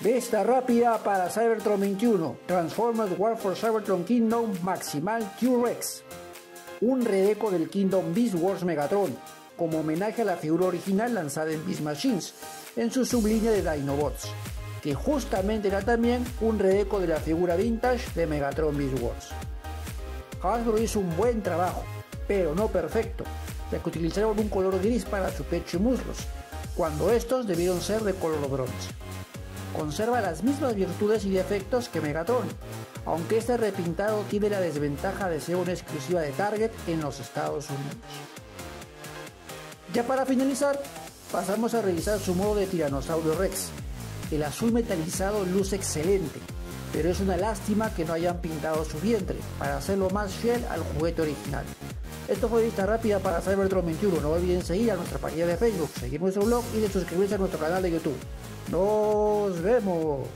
Vista rápida para Cybertron 21, Transformers War for Cybertron Kingdom Maximal T-Rex. Un redeco del Kingdom Beast Wars Megatron, como homenaje a la figura original lanzada en Beast Machines, en su sublínea de Dinobots, que justamente era también un redeco de la figura vintage de Megatron Beast Wars. Hasbro hizo un buen trabajo, pero no perfecto, ya que utilizaron un color gris para su pecho y muslos, cuando estos debieron ser de color bronce conserva las mismas virtudes y defectos que Megatron, aunque este repintado tiene la desventaja de ser una exclusiva de Target en los Estados Unidos. Ya para finalizar, pasamos a revisar su modo de Tiranosaurio Rex. El azul metalizado luce excelente, pero es una lástima que no hayan pintado su vientre para hacerlo más fiel al juguete original. Esto fue Vista Rápida para Cybertron 21. No olviden seguir a nuestra página de Facebook, seguir nuestro blog y de suscribirse a nuestro canal de YouTube. Nos vemos.